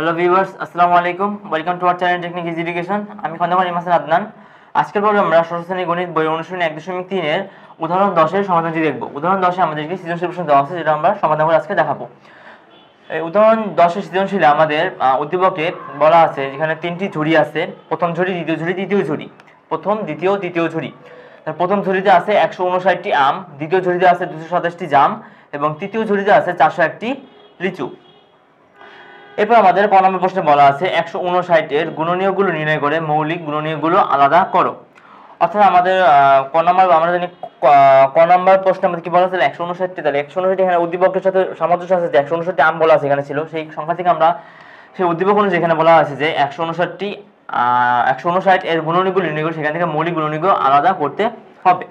Hello viewers আসসালামু আলাইকুম welcome to our channel technique is education আমি খন্দকার ইমাসান আদনান। আজকের পর্বে আমরা ষষ্ঠ গণিত বই অনুশীলনী এক দশমিক তিনের উদাহরণ দশের সমাধানটি দেখব। উদাহরণ দশে আমাদেরকে সৃজনশীল প্রশ্ন দেওয়া আছে, যেটা আমরা সমাধান করে আজকে দেখাবো। এই উদাহরণ দশের সৃজনশীলে আমাদের উদ্দীপকে বলা আছে, যেখানে তিনটি ঝুড়ি আছে। প্রথম ঝুড়ি, দ্বিতীয় ঝুড়ি, তৃতীয় ঝুড়ি। প্রথম, দ্বিতীয়, তৃতীয় ঝুড়ি। তার প্রথম ঝুড়িতে আছে একশো উনষাটটি আম, দ্বিতীয় ঝুড়িতে আছে দুশো সাতাশটি জাম এবং তৃতীয় ঝুড়িতে আছে চারশো একটি লিচু। এরপর আমাদের ক নম্বর প্রশ্নে বলা আছে, একশো উনষাটের গুণনীয়কগুলো নির্ণয় করে মৌলিক গুণনীয়কগুলো আলাদা করো। অর্থাৎ আমাদের ক নম্বর, আমরা জানি ক- নম্বর প্রশ্নে আমাদের কি বলা ছিল একশো উনষাটটি, তাহলে একশো উনষাটটি এখানে উদ্দীপকের সাথে সামঞ্জস্য আছে যে একশো উনষাটটি আম বলা আছে এখানে ছিল। সেই সংখ্যা থেকে আমরা সেই উদ্দীপক অনুযায়ী এখানে বলা আছে যে একশো উনষাটটি একশো উনষাট এর গুণনীগুলো নির্ণয় করে সেখান থেকে মৌলিক গুণনীগুলো আলাদা করতে হবে।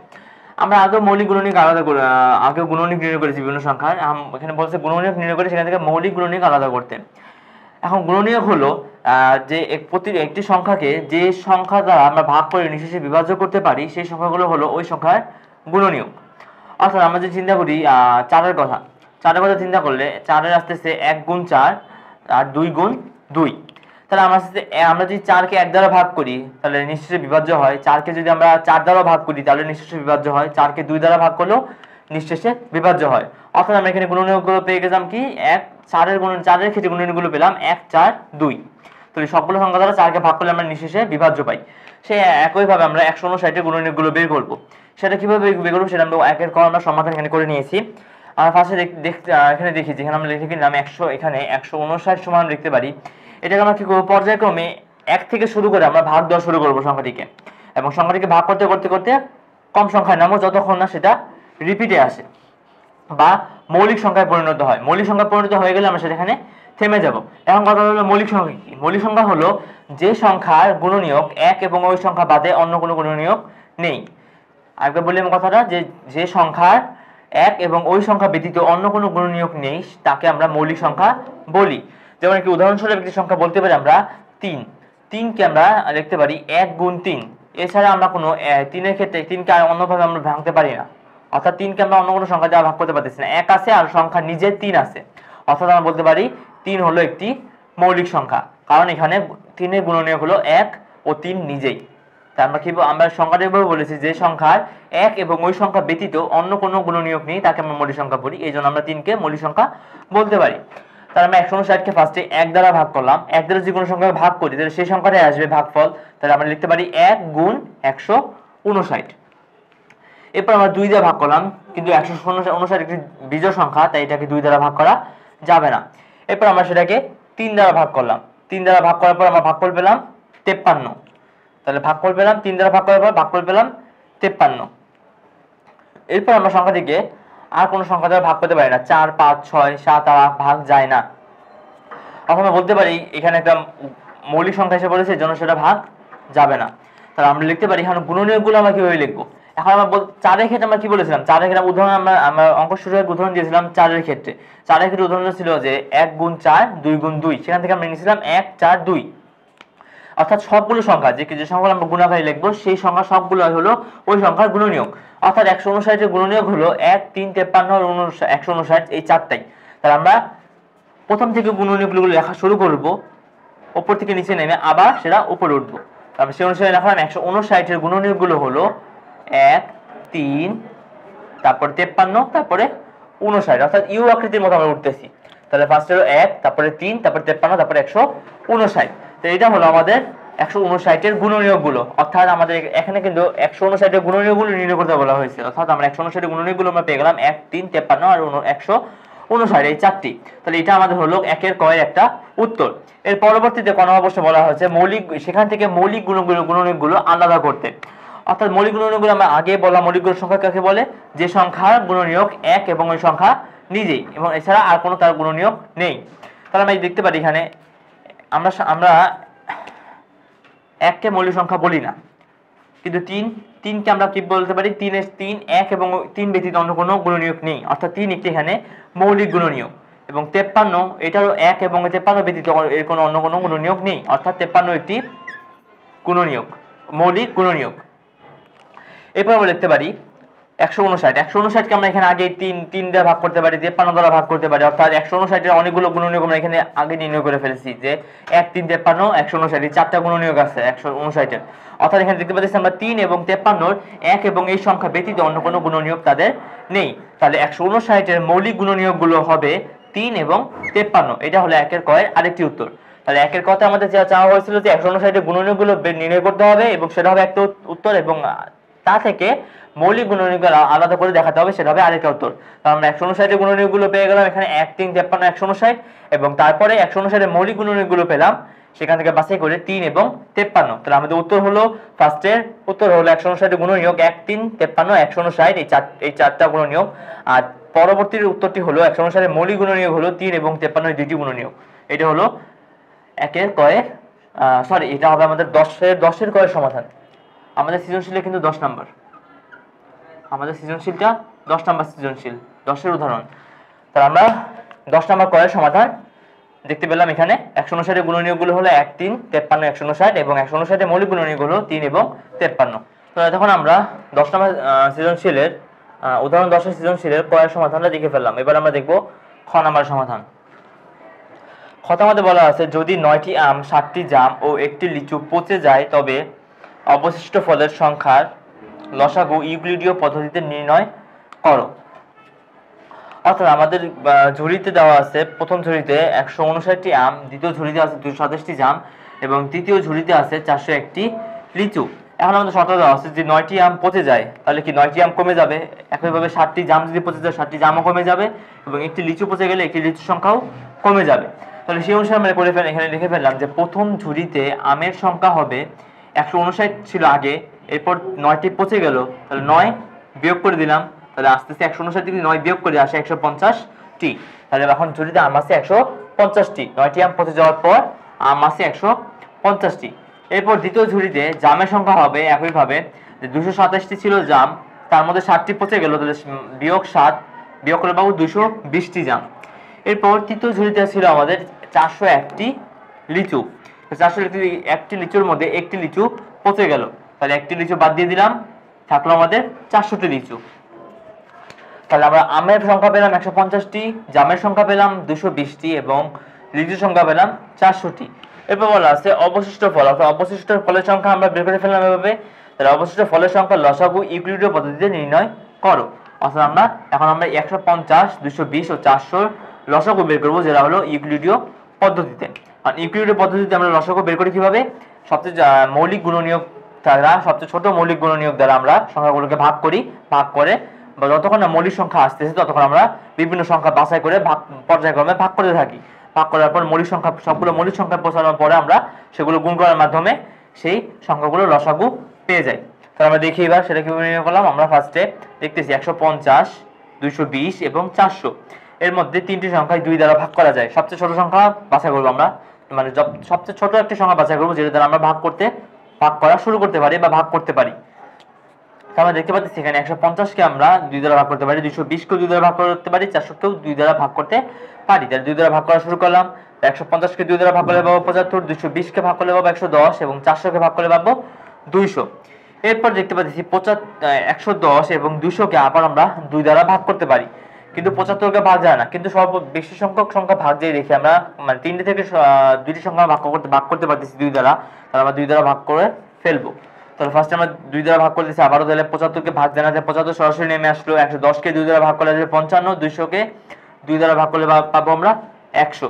আমরা আগেও মৌলিক গুণনীক আলাদা করে আগেও গুণনীক নির্ণয় করেছি বিভিন্ন সংখ্যার এখানে বলছে গুণনীয়ক নির্ণয় করে সেখান থেকে মৌলিক গুণনীক আলাদা করতে। এখন গুণনীয়ক হলো যে প্রতি, একটি সংখ্যাকে যে সংখ্যা দ্বারা আমরা ভাগ করে নিঃশেষে বিভাজ্য করতে পারি, সেই সংখ্যাগুলো হলো ওই সংখ্যার গুণনীয়ক। অর্থাৎ আমরা যদি চিন্তা করি চারের কথা চারের কথা চিন্তা করলে চারের আসতেছে এক গুণ চার আর দুই গুণ দুই। তাহলে আমার এ- আমরা যদি চারকে এক দ্বারা ভাগ করি, তাহলে নিঃশেষে বিভাজ্য হয়। চারকে যদি আমরা চার দ্বারা ভাগ করি, তাহলে নিঃশেষে বিভাজ্য হয়। চারকে দুই দ্বারা ভাগ করলেও নিঃশেষে বিভাজ্য হয়। অর্থাৎ আমরা এখানে গুণনীয়কগুলো পেয়ে গেলাম কি? এক, চারের গুণ চারের ক্ষেত্রে গুণনীয়কগুলো পেলাম এক, চার, দুই। তাহলে সবগুলো সংখ্যা দ্বারা চারকে ভাগ করলে আমরা নিঃশেষে বিভাজ্য পাই। সে একইভাবে আমরা একশো উনষাটের গুণনীয়কগুলো বের করব। সেটা কীভাবে বের করব সেটা আমরা একের পর আমরা সমাধান এখানে করে নিয়েছি। আমরা ফার্স্টে দেখতে এখানে দেখি, যেখানে আমরা লিখে কিনলাম একশো, এখানে একশো উনষাট সমান লিখতে পারি। এটাকে আমরা কি করব? পর্যায়ক্রমে এক থেকে শুরু করে আমরা ভাগ দেওয়া শুরু করব সংখ্যাটিকে। এবং সংখ্যাটিকে ভাগ করতে করতে করতে কম সংখ্যায় নামো, যতক্ষণ না সেটা রিপিটে আসে। বা মৌলিক সংখ্যায় পরিণত হয়। মৌলিক সংখ্যা পরিণত হয়ে গেলে আমরা সেখানে থেমে যাব। এখন কথা হলো মৌলিক সংখ্যা কি? মৌলিক সংখ্যা হলো যে সংখ্যার গুণনীয়ক এক এবং ওই সংখ্যা বাদে অন্য কোনো গুণনীয়ক নেই। আরেকবার বলি আমি কথাটা যে যে সংখ্যার এক এবং ওই সংখ্যা ব্যতীত অন্য কোনো গুণনীয়ক নেই, তাকে আমরা মৌলিক সংখ্যা বলি। যেমন একটি উদাহরণস্বরূপ একটি সংখ্যা বলতে পারি আমরা তিন। তিনকে আমরা লিখতে পারি এক গুণ তিন। এছাড়া আমরা কোনো তিনের ক্ষেত্রে তিনকে আর অন্যভাবে আমরা ভাঙতে পারি না। অর্থাৎ তিনকে আমরা অন্য কোনো সংখ্যা দ্বারা ভাগ করতে পারতেছি না। এক আছে আর সংখ্যা নিজে তিন আছে। অর্থাৎ আমরা বলতে পারি তিন হলো একটি মৌলিক সংখ্যা। কারণ এখানে তিনের গুণনীয়ক হলো এক ও তিন নিজেই। আমরা কি আমরা সংখ্যাটা বলেছি যে সংখ্যার এক এবং ওই সংখ্যা ব্যতীত অন্য কোনো গুণনীয়ক নেই, তাকে আমরা মৌলিক সংখ্যা বলি। এই জন্য আমরা তিনকে মৌলিক সংখ্যা বলতে পারি। তাহলে আমরা একশো উনষাটকে ফার্স্টে এক দ্বারা ভাগ করলাম। এক দ্বারা যে কোনো সংখ্যা ভাগ করি, তাহলে সেই সংখ্যাটাই আসবে ভাগফল। তাহলে আমরা লিখতে পারি এক গুণ একশো উনষাট এরপর আমরা দুই দিয়ে ভাগ করলাম, কিন্তু একশো উনষাট একটি বিজয় সংখ্যা, তাই এটাকে দুই দ্বারা ভাগ করা যাবে না। এরপর আমরা সেটাকে তিন দ্বারা ভাগ করলাম। তিন দ্বারা ভাগ করার পর আমরা ভাগফল পেলাম তেপ্পান্ন। তাহলে ভাগফল পেলাম, তিন দ্বারা ভাগ করার পর ভাগফল পেলাম তেপ্পান্ন। এরপর আমরা সংখ্যাটিকে আর কোনো সংখ্যা দ্বারা ভাগ করতে পারি না। চার, পাঁচ, ছয়, সাত আর ভাগ যায় না। অথবা আমরা বলতে পারি, এখানে একটা মৌলিক সংখ্যা হিসেবে বলেছে জন্য সেটা ভাগ যাবে না। তাহলে আমরা লিখতে পারি, এখানে গুণনীয়কগুলো আমরা কীভাবে লিখব? এখন আমরা চারের ক্ষেত্রে আমরা কি বলেছিলাম? চারের ক্ষেত্রে উদাহরণ, আমরা আমরা অঙ্ক শুরু উদাহরণ দিয়েছিলাম চারের ক্ষেত্রে। চারের ক্ষেত্রে উদাহরণ ছিল যে এক গুণ চার, দুই গুণ দুই। সেখান থেকে আমরা নিয়েছিলাম এক, চার, দুই। অর্থাৎ সবগুলো সংখ্যা, যে যে সংখ্যা আমরা গুণাকারে লিখব, সেই সংখ্যা সবগুলো হলো ওই সংখ্যার গুণনীয়ক। অর্থাৎ একশো উনষাটের গুণনীয়ক হলো এক, তিন, তেপ্পান্ন একশো উনষাট এই চারটাই। তাহলে আমরা প্রথম থেকে গুণনীয়কগুলো লেখা শুরু করব, ওপর থেকে নিচে নেমে আবার সেটা উপরে উঠবো। তারপর সেই অনুসারে লেখালাম একশো উনষাটের গুণনীয়কগুলো হলো এক, তিন, তারপরে তেপ্পান্ন, তারপরে উনষাট অর্থাৎ ইউ আকৃতির মতো আমরা উঠতেছি। তাহলে ফার্স্ট হলো এক, তারপরে তিন, তারপরে তেপ্পান্ন, তারপরে একশো উনষাট তো এটা হলো আমাদের একশো উনষাটের গুণনীয়কগুলো। অর্থাৎ আমাদের এখানে কিন্তু একশো উনষাটের গুণনীয়কগুলো নির্ণয় করতে বলা হয়েছে। অর্থাৎ আমরা একশো উনষাটের গুণনীয়কগুলো আমরা পেয়ে গেলাম এক, তিন, তেপ্পান্ন আর একশো উনষাট এই চারটি। তাহলে এটা আমাদের হলো একের কয়ের একটা উত্তর। এর পরবর্তীতে কোন অবশ্য বলা হয়েছে মৌলিক সেখান থেকে মৌলিক গুণগুলো গুণনীয়কগুলো আলাদা করতে। অর্থাৎ মৌলিক গুণনীয়কগুলো আমরা আগে বলা মৌলিক গুণ সংখ্যা কাকে বলে? যে সংখ্যার গুণনীয়ক এক এবং ওই সংখ্যা নিজেই, এবং এছাড়া আর কোনো তার গুণনীয়ক নেই। তাহলে আমরা দেখতে পারি এখানে, আমরা আমরা এককে মৌলিক সংখ্যা বলি না। কিন্তু তিন, তিনকে আমরা কি বলতে পারি? তিনের তিন, এক এবং তিন ব্যতীত অন্য কোনো গুণনীয়ক নেই। অর্থাৎ তিন একটি এখানে মৌলিক গুণনীয়ক। এবং তেপ্পান্ন, এটারও এক এবং তেপ্পান্ন ব্যতীত এর কোনো অন্য কোনো গুণনীয়ক নেই। অর্থাৎ তেপ্পান্ন একটি গুণনীয়ক, মৌলিক গুণনীয়ক। এরপর আমরা লিখতে পারি একশো উনষাট। একশো উনষাটকে আমরা এখানে আগে তিন তিন দ্বারা ভাগ করতে পারি তেপ্পান্ন দ্বারা ভাগ করতে পারি। অর্থাৎ একশো উনষাটের অনেকগুলো গুণনীয়ক আমরা এখানে আগে নির্ণয় করে ফেলেছি, যে এক, তিন, তেপ্পান্ন, একশো উনষাট। এই চারটা গুণনীয়ক আছে একশো উনষাটের। অর্থাৎ এখানে দেখতে পাচ্ছি আমরা তিন এবং তেপ্পান্নর এক এবং এই সংখ্যা ব্যতীত অন্য কোনো গুণনীয়ক তাদের নেই। তাহলে একশো উনষাটের মৌলিক গুণনীয়কগুলো হবে তিন এবং তেপ্পান্ন। এটা হলো একের কয়ের আরেকটি উত্তর। তাহলে একের কথা আমাদের যা চাওয়া হয়েছিল যে একশো উনষাটের গুণনীয়কগুলো নির্ণয় করতে হবে এবং সেটা হবে একটা উত্তর এবং তা থেকে মৌলিক গুণনীয়কগুলো আলাদা করে দেখাতে হবে, সেটা হবে আরেকটা উত্তর। তাহলে আমরা একশো উনষাটের গুণনীয়কগুলো পেয়ে গেলাম, এখানে এক, তিন, তেপ্পান্ন, একশো উনষাট এবং তারপরে একশো উনষাটের মৌলিক গুণনীয়কগুলো পেলাম, সেখান থেকে বাছাই করে তিন এবং তেপ্পান্ন। তাহলে আমাদের উত্তর হলো ফার্স্টের উত্তর হলো একশো উনষাটের গুণনীয়ক এক, তিন, তেপ্পান্ন, একশো উনষাট এই চার এই চারটা গুণনীয়ক। আর পরবর্তীর উত্তরটি হলো একশো উনষাটের মৌলিক গুণনীয়ক হলো তিন এবং তেপ্পান্ন দুইটি গুণনীয়ক। এটা হলো একের কয়ের সরি এটা হবে আমাদের দশের দশের কয়ের সমাধান। আমাদের সৃজনশীলে কিন্তু দশ নাম্বার। আমাদের সৃজনশীলটা দশ নাম্বার সৃজনশীল, দশের উদাহরণ। তাহলে আমরা দশ নাম্বার কয়ের সমাধান দেখতে পেলাম এখানে একশো উনষাটের গুণনীয়কগুলো হলো এক, তিন, তেপ্পান্ন, একশো উনষাট এবং একশো উনষাটের মৌলিক গুণনীয়ক হলো তিন এবং তেপ্পান্ন। তো তখন আমরা দশ নাম্বার সৃজনশীলের উদাহরণ দশের সৃজনশীলের কয়ের সমাধানটা দেখে ফেললাম। এবার আমরা দেখব খ নাম্বার সমাধান। কথা মতে বলা আছে, যদি নয়টি আম, সাতটি জাম ও একটি লিচু পচে যায়, তবে অবশিষ্ট ফলের সংখ্যার লসাগু ইউক্লিডীয় পদ্ধতিতে নির্ণয় করো। অর্থাৎ আমাদের ঝুড়িতে দেওয়া আছে, প্রথম ঝুড়িতে একশো উনষাটটি আম, দ্বিতীয় ঝুড়িতে আছে দুশো সাতাশটি জাম এবং তৃতীয় ঝুড়িতে আছে চারশো একটি লিচু। এখন আমাদের শর্ত দেওয়া আছে যে নয়টি আম পচে যায়, তাহলে কি নয়টি আম কমে যাবে? একইভাবে ষাটটি জাম যদি পচে যায়, ষাটটি জামও কমে যাবে এবং একটি লিচু পচে গেলে একটি লিচুর সংখ্যাও কমে যাবে। তাহলে সেই অনুসারে আমরা করে ফেল, এখানে লিখে ফেললাম যে প্রথম ঝুড়িতে আমের সংখ্যা হবে একশো উনষাট ছিল আগে, এরপর নয়টি পচে গেল। তাহলে নয় বিয়োগ করে দিলাম। তাহলে আস্তে আস্তে একশো উনষাট থেকে নয় বিয়োগ করে আসে একশো পঞ্চাশটি। তাহলে এখন ঝুড়িতে আম আছে একশো পঞ্চাশটি। নয়টি আম পচে যাওয়ার পর আম আছে একশো পঞ্চাশটি। এরপর দ্বিতীয় ঝুড়িতে জামের সংখ্যা হবে একইভাবে। দুশো সাতাশটি ছিল জাম, তার মধ্যে ষাটটি পচে গেল, তাহলে বিয়োগ সাত, বিয়োগ করে পাবো দুশো বিশটি জাম। এরপর তৃতীয় ঝুড়িতে ছিল আমাদের চারশো একটি লিচু। চারশো একটি লিচুর মধ্যে একটি লিচু পচে গেল, তাহলে একটি লিচু বাদ দিয়ে দিলাম, থাকল আমাদের চারশোটি লিচু। তাহলে আমরা আমের সংখ্যা পেলাম একশো পঞ্চাশটি, জামের সংখ্যা পেলাম দুশো বিশটি এবং লিচুর সংখ্যা পেলাম চারশোটি। এরপর বলা আছে, অবশিষ্ট ফল, অর্থাৎ অবশিষ্ট ফলের সংখ্যা আমরা বের করে ফেললাম এভাবে। তাহলে অবশিষ্ট ফলের সংখ্যা লসাগু ইউক্লিডীয় পদ্ধতিতে নির্ণয় করো। অর্থাৎ আমরা, এখন আমরা একশো পঞ্চাশ, দুশো বিশ ও চারশোর লসাগু বের করব, যেটা হলো ইউক্লিডীয় পদ্ধতিতে। আর পদ্ধতিতে আমরা লসাগু বের করি কীভাবে? সবচেয়ে মৌলিক গুণনীয়ক দ্বারা, সবচেয়ে ছোট মৌলিক গুণনীয়ক দ্বারা আমরা সংখ্যাগুলোকে ভাগ করি, ভাগ করে, বা যতক্ষণ না মৌলিক সংখ্যা আসতেছে, ততক্ষণ আমরা বিভিন্ন সংখ্যা বাছাই করে ভাগ, পর্যায়ক্রমে ভাগ করে থাকি। ভাগ করার পর মৌলিক সংখ্যা, সবগুলো মৌলিক সংখ্যা পৌঁছানোর পরে আমরা সেগুলো গুণ করার মাধ্যমে সেই সংখ্যাগুলো লসাগু পেয়ে যাই। তাহলে আমরা দেখি এবার সেটা কীভাবে নির্ণয় করলাম। আমরা ফার্স্টে দেখতেছি একশো পঞ্চাশ, দুইশো বিশ এবং চারশো। এর মধ্যে তিনটি সংখ্যায় দুই দ্বারা ভাগ করা যায়। সবচেয়ে ছোট সংখ্যা বাছাই করব আমরা। মানে সবচেয়ে ছোট একটি সংখ্যা বাছাই করব, যেটা দ্বারা আমরা ভাগ করতে, ভাগ করা শুরু করতে পারি বা ভাগ করতে পারি। আমরা দেখতে পাচ্ছি এখানে একশো পঞ্চাশকে আমরা দুই দ্বারা ভাগ করতে পারি, দুইশো বিশকেও দুই দ্বারা ভাগ করতে পারি, চারশোকেও দুই দ্বারা ভাগ করতে পারি। তাহলে দুই দ্বারা ভাগ করা শুরু করলাম, একশো পঞ্চাশকে দুই দ্বারা ভাগ করলে পাবো পঁচাত্তর, দুইশো বিশকে ভাগ করলে পাবো একশো দশ, এবং চারশোকে ভাগ করলে পাবো দুইশো। এরপর দেখতে পাচ্ছি পঁচাত্তর, একশো দশ এবং দুইশোকে আবার আমরা দুই দ্বারা ভাগ করতে পারি। কিন্তু পঁচাত্তরকে ভাগ যায় না। কিন্তু সর্ব বেশি সংখ্যক সংখ্যা ভাগ যেই দেখি আমরা। মানে তিনটে থেকে দুইটি সংখ্যা ভাগ করতে ভাগ করতে পারতেছি দুই দ্বারা। তাহলে আমরা দুই দ্বারা ভাগ করে ফেলব। তাহলে ফার্স্টে আমরা দুই দ্বারা ভাগ করে দিচ্ছি আবারও তাহলে পঁচাত্তরকে ভাগ যায় পঁচাত্তর সরাসরি নেমে আসলো একশো দশকে দুই দ্বারা ভাগ করলে আসবে পঞ্চান্ন, দুইশোকে দুই দ্বারা ভাগ করলে পাবো আমরা একশো।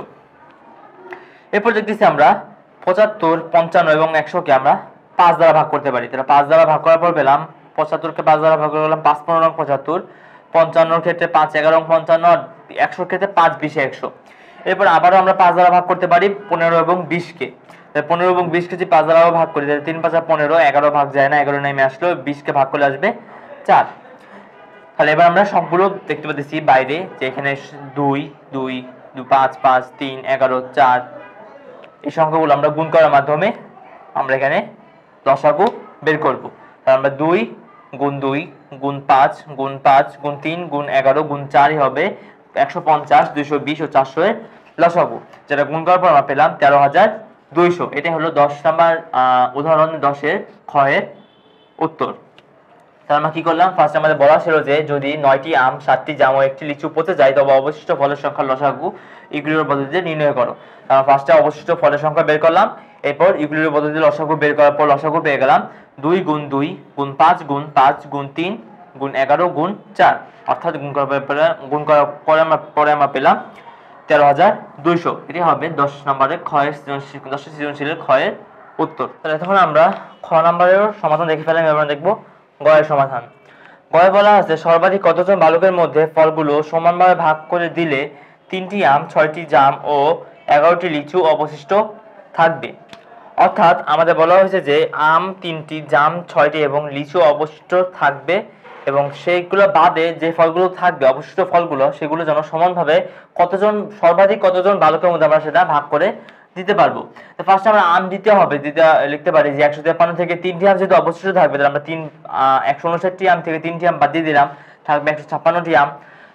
এরপর দেখতেছি আমরা পঁচাত্তর, পঞ্চান্ন এবং একশোকে আমরা পাঁচ দ্বারা ভাগ করতে পারি। তাহলে পাঁচ দ্বারা ভাগ করার পর পেলাম পঁচাত্তরকে পাঁচ দ্বারা ভাগ করলাম পাঁচ পনেরো পঁচাত্তর। পঞ্চান্নর ক্ষেত্রে পাঁচ এগারো পঞ্চান্ন, একশোর ক্ষেত্রে পাঁচ, বিশে একশো। এরপর আবারও আমরা পাঁচ দ্বারা ভাগ করতে পারি পনেরো এবং বিশকে। পনেরো এবং বিশকে যদি পাঁচ দ্বারা ভাগ করি, তাহলে তিন পাঁচা পনেরো, এগারো ভাগ যায় না, এগারো নেমে আসলো, বিশকে ভাগ করলে আসবে চার। তাহলে এবার আমরা সবগুলো দেখতে পাচ্ছি বাইরে, যে এখানে দুই দুই পাঁচ পাঁচ, তিন, এগারো, চার, এই সংখ্যাগুলো আমরা গুণ করার মাধ্যমে আমরা এখানে লসাগু বের করব। তাহলে আমরা দুই গুণ দুই, গুণ পাঁচ গুণ পাঁচ, গুণ তিন, গুণ এগারো, গুণ চারই হবে একশো পঞ্চাশ, দুইশো বিশ ও চারশো এর লসাগু। যেটা গুণ করার পর আমরা পেলাম তেরো হাজার দুইশো। এটা হলো দশ নাম্বার উদাহরণ দশের ক্ষয়ের উত্তর। তাহলে আমরা কি করলাম? ফার্স্ট আমাদের বলা ছিল যে যদি নয়টি আম, সাতটি জাম ও একটি লিচু পচে যায়, তবে অবশিষ্ট ফলের সংখ্যা লসাগু ইগুলির পদ্ধতিতে নির্ণয় করো। ফার্স্টে অবশিষ্ট ফলের সংখ্যা বের করলাম। এরপর ইগুলির পদ্ধতিতে লসাগু বের করার পর লসাগু পেয়ে গেলাম দুই গুণ দুই গুণ পাঁচ গুণ পাঁচ গুণ তিন গুণ এগারো গুণ চার। অর্থাৎ গুণ করার পরে গুণ করার পরে আমরা পরে আমরা পেলাম তেরো হাজার দুইশো। এটি হবে দশ নম্বরে ক্ষয়ের সৃজনশীল দশ সৃজনশীলের ক্ষয়ের উত্তর। তাহলে তখন আমরা খ নম্বরের সমাধান দেখে ফেলাম, এবার দেখব গয়ের সমাধান। গয়ে বলা আছে, সর্বাধিক কতজন বালকের মধ্যে ফলগুলো সমানভাবে ভাগ করে দিলে তিনটি আম, ছয়টি জাম ও এগারোটি লিচু অবশিষ্ট থাকবে? অর্থাৎ আমাদের বলা হয়েছে যে আম তিনটি, জাম ছয়টি এবং লিচু অবশিষ্ট থাকবে এবং সেইগুলো বাদে যে ফলগুলো থাকবে, অবশিষ্ট ফলগুলো, সেগুলো যেন সমানভাবে কতজন, সর্বাধিক কতজন বালকের মধ্যে আমরা সেটা ভাগ করে দিতে পারব। তো ফার্স্ট আমরা আম দিতে হবে, দিতে, লিখতে পারি যে একশো তেপান্ন থেকে তিনটি আম যেহেতু অবশিষ্ট থাকবে, তাহলে আমরা তিন একশো উনষাটটি আম থেকে তিনটি আম বাদ দিয়ে দিলাম, থাকবে একশো ছাপ্পান্নটি আম,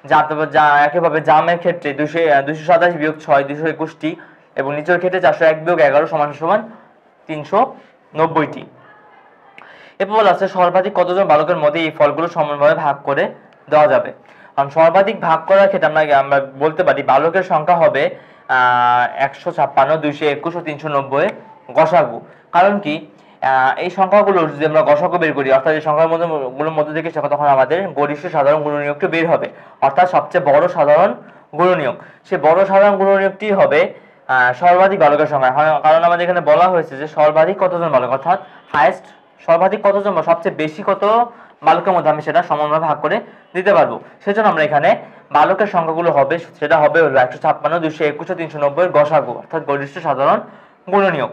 যা তারপর যা একইভাবে জামের ক্ষেত্রে দুশো দুশো সাতাশ বিয়োগ ছয় দুশো একুশটি এবং নিচের ক্ষেত্রে চারশো এক বিয়োগ এগারো সমান সমান তিনশো নব্বইটি। এরপর বলা আছে, সর্বাধিক কতজন বালকের মধ্যে এই ফলগুলো সমানভাবে ভাগ করে দেওয়া যাবে? কারণ সর্বাধিক ভাগ করার ক্ষেত্রে আমরা আমরা বলতে পারি, বালকের সংখ্যা হবে একশো ছাপ্পান্ন, দুইশো একুশ ও তিনশো নব্বই গসাগু। কারণ কি? এই সংখ্যাগুলো যদি আমরা গসাগু বের করি, অর্থাৎ এই সংখ্যার মধ্যে গুলোর মধ্যে থেকে তখন আমাদের গরিষ্ঠ সাধারণ গুণনীয়কটি বের হবে। অর্থাৎ সবচেয়ে বড় সাধারণ গুণনীয়ক। সে বড় সাধারণ গুণনীয়কটি হবে সর্বাধিক বালকের সংখ্যা। কারণ- আমাদের এখানে বলা হয়েছে যে সর্বাধিক কতজন বালক? অর্থাৎ হায়েস্ট সর্বাধিক কতজন সবচেয়ে বেশি কত বালকের মধ্যে আমি সেটা সমানভাবে ভাগ করে দিতে পারব। সেজন্য আমরা এখানে বালকের সংখ্যাগুলো হবে, সেটা হবে হলো একশো ছাপ্পান্ন, দুশো একুশ, তিনশো নব্বই, গসাগু, অর্থাৎ গরিষ্ঠ সাধারণ গুণনীয়ক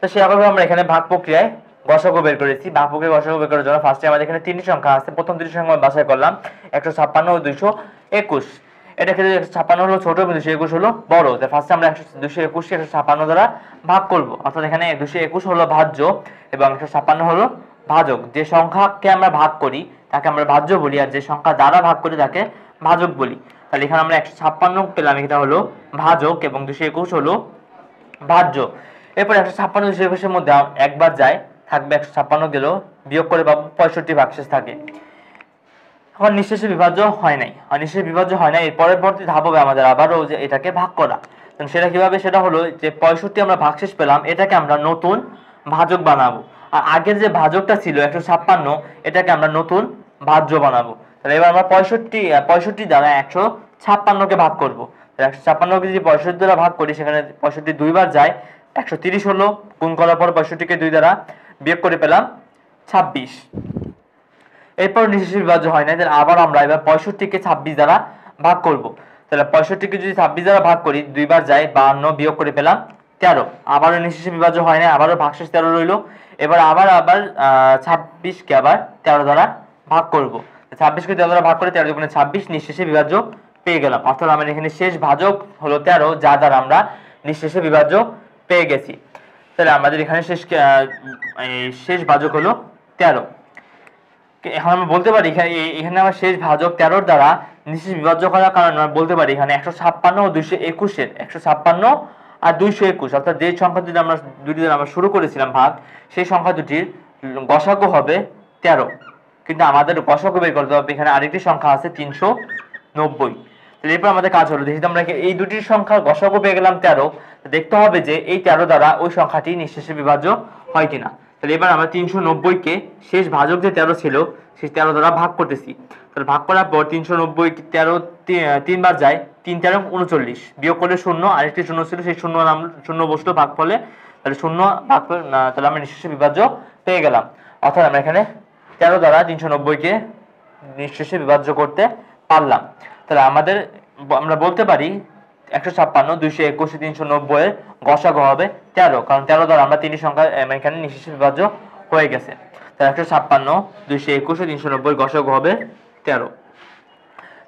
তো সেভাবে আমরা এখানে ভাগ প্রক্রিয়ায় গসাগু বের করেছি। ভাগ প্রক্রিয়া গসাগু বের করার জন্য ফার্স্টে আমাদের এখানে তিনটি সংখ্যা আছে। প্রথম তিনটি সংখ্যা বাছাই করলাম, একশো ছাপ্পান্ন ও দুইশো একুশ। এটা ক্ষেত্রে একশো ছাপ্পান্ন হলো ছোট এবং দুশো একুশ হলো বড়। তো ফার্স্টে আমরা একশো দুশো একুশকে একশো ছাপ্পান্ন দ্বারা ভাগ করব। অর্থাৎ এখানে দুশো একুশ হলো ভাজ্য এবং একশো ছাপ্পান্ন হলো ভাজক। যে সংখ্যাকে আমরা ভাগ করি, তাকে আমরা ভাজ্য বলি, আর যে সংখ্যা দ্বারা ভাগ করি, তাকে ভাজক বলি। তাহলে এখানে আমরা একশো ছাপ্পান্ন পেলাম, এটা হলো ভাজক এবং দুশো একুশ হলো ভাজ্য। এরপর একশো ছাপ্পান্ন দুশো একুশের মধ্যে একবার যায়, থাকবে একশো ছাপ্পান্ন গেল বিয়োগ করে পাবো পঁয়ষট্টি ভাগশেষ থাকে। এখন নিঃশেষে বিভাজ্য হয় নাই। আর নিঃশেষে বিভাজ্য হয় নাই এর পরবর্তী ধাপ হবে আমাদের আবারও যে এটাকে ভাগ করা। সেটা কীভাবে? সেটা হলো যে পঁয়ষট্টি আমরা ভাগশেষ পেলাম, এটাকে আমরা নতুন ভাজক বানাবো। আর আগের যে ভাজকটা ছিল একশো ছাপ্পান্ন, এটাকে আমরা নতুন ভাজ্য বানাবো। তাহলে এবার আমরা পঁয়ষট্টি পঁয়ষট্টি দ্বারা একশো ছাপ্পান্নকে ভাগ করব। একশো ছাপ্পান্নকে যদি পঁয়ষট্টি দ্বারা ভাগ করি, সেখানে পঁয়ষট্টি দুইবার যায়, একশো তিরিশ হলো, গুণ করার পর পঁয়ষট্টিকে দুই দ্বারা বিয়োগ করে পেলাম ছাব্বিশ। এরপর নিঃশেষে বিভাজ্য হয় না, তাহলে আবার আমরা এবার পঁয়ষট্টিকে ছাব্বিশ দ্বারা ভাগ করব। তাহলে পঁয়ষট্টিকে যদি ছাব্বিশ দ্বারা ভাগ করি, দুইবার যাই বাহান্ন বিয়োগ করে পেলাম তেরো। আবারও নিঃশেষে বিভাজ্য হয় না, আবারও ভাগশেষ তেরো রইল। এবার আবার আবার ছাব্বিশকে আবার তেরো দ্বারা ভাগ করব। ছাব্বিশকে তেরো দ্বারা ভাগ করে তেরো দুগুণে ছাব্বিশ নিঃশেষে বিভাজ্য পেয়ে গেলাম। অর্থাৎ আমার এখানে শেষ ভাজক হলো তেরো যা দ্বারা আমরা নিঃশেষে বিভাজ্য পেয়ে গেছি। তাহলে আমাদের এখানে শেষ শেষ ভাজক হলো তেরো। এখন আমরা বলতে পারি, এখানে আমার শেষ ভাজক তেরোর দ্বারা নিঃশেষ বিভাজ্য করার কারণে আমরা বলতে পারি, এখানে একশো ছাপ্পান্ন ও দুইশো একুশের, একশো ছাপ্পান্ন আর দুইশো একুশ। অর্থাৎ যে সংখ্যা দুটি আমরা দুটি আমরা শুরু করেছিলাম ভাগ, সেই সংখ্যা দুটির গসাগু হবে তেরো। কিন্তু আমাদের গসাগু বের করতে হবে, এখানে আরেকটি সংখ্যা আছে তিনশো নব্বই। তাহলে এরপর আমাদের কাজ হলো, যেহেতু আমরা এই দুটির সংখ্যার গসাগু পেয়ে গেলাম তেরো দেখতে হবে যে এই তেরো দ্বারা ওই সংখ্যাটি নিঃশেষে বিভাজ্য হয় কিনা। তাহলে এবার আমরা তিনশো নব্বইকে শেষ ভাজক যে তেরো ছিল, সেই তেরো দ্বারা ভাগ করতেছি। তাহলে ভাগ করার পর তিনশো নব্বই তেরো তিনবার যায় তিন তেরো উনচল্লিশ। বিয়োগ করলে শূন্য, আরেকটি শূন্য ছিল, সেই শূন্য নাম, শূন্য বসল ভাগ ফলে তাহলে শূন্য ভাগ তাহলে আমরা নিঃশেষে বিভাজ্য পেয়ে গেলাম। অর্থাৎ আমরা এখানে তেরো দ্বারা তিনশো নব্বইকে নিঃশেষে বিভাজ্য করতে পারলাম। তাহলে আমাদের, আমরা বলতে পারি একশো ছাপ্পান্ন, দুইশো একুশে, তিনশো নব্বই এর গসাগু হবে তেরো, কারণ তেরো দ্বারা আমরা তিনটি সংখ্যা এখানে নিঃশেষে বিভাজ্য হয়ে গেছে। তাহলে একশো ছাপ্পান্ন, দুইশো একুশে তিনশো নব্বই গসাগু হবে তেরো।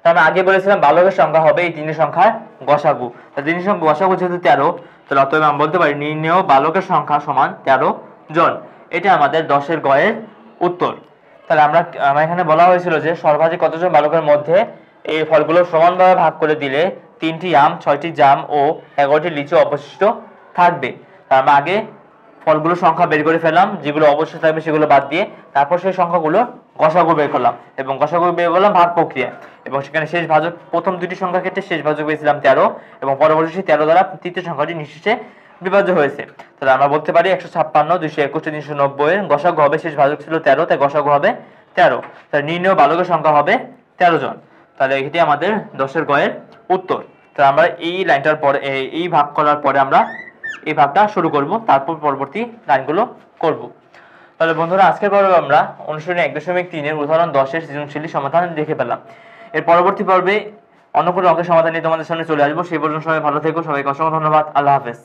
তা আমি আগে বলেছিলাম বালকের সংখ্যা হবে এই তিনটি সংখ্যার গসাগু তা তিনটি সংখ্যা গসাগু যেহেতু তেরো, তাহলে অতএব আমরা বলতে পারি নির্ণেয় বালকের সংখ্যা সমান তেরো জন। এটা আমাদের দশের গয়ের উত্তর। তাহলে আমরা, আমার এখানে বলা হয়েছিল যে সর্বাধিক কতজন বালকের মধ্যে এই ফলগুলো সমানভাবে ভাগ করে দিলে তিনটি আম, ছয়টি জাম ও এগারোটি লিচু অবশিষ্ট থাকবে। আমরা আগে ফলগুলোর সংখ্যা বের করে ফেললাম, যেগুলো অবশ্যই থাকবে সেগুলো বাদ দিয়ে তারপর সেই সংখ্যাগুলো গসাগু বের করলাম এবং গসাগু বের করলাম ভাগ প্রক্রিয়া এবং সেখানে শেষ ভাজক, প্রথম দুটি সংখ্যার ক্ষেত্রে শেষ ভাজক পেয়েছিলাম তেরো এবং পরবর্তী সেই তেরো দ্বারা তৃতীয় সংখ্যাটি নিঃশেষে বিভাজ্য হয়েছে। তাহলে আমরা বলতে পারি একশো ছাপ্পান্ন, দুইশো একুশ তিনশো নব্বই, গসাগু হবে, শেষ ভাজক ছিল তেরো, তাই গসাগু হবে তেরো। তাহলে নির্ণয় বালকের সংখ্যা হবে তেরো জন। তাহলে এটি আমাদের দশের গয়ের উত্তর। তাহলে আমরা এই লাইনটার পরে, এই ভাগ করার পরে আমরা এই ভাগটা শুরু করব, তারপর পরবর্তী লাইনগুলো করব। তাহলে বন্ধুরা, আজকের পর্বে আমরা অনুশীলনী এক দশমিক তিনের উদাহরণ দশের সৃজনশীল সমাধান দেখে পেলাম। এর পরবর্তী পর্বে অন্য কোনো অঙ্কের সমাধান নিয়ে তোমাদের সামনে চলে আসব। সেই পর্যন্ত সবাই ভালো থেকো, সবাইকে অসংখ্য ধন্যবাদ। আল্লাহ হাফেজ।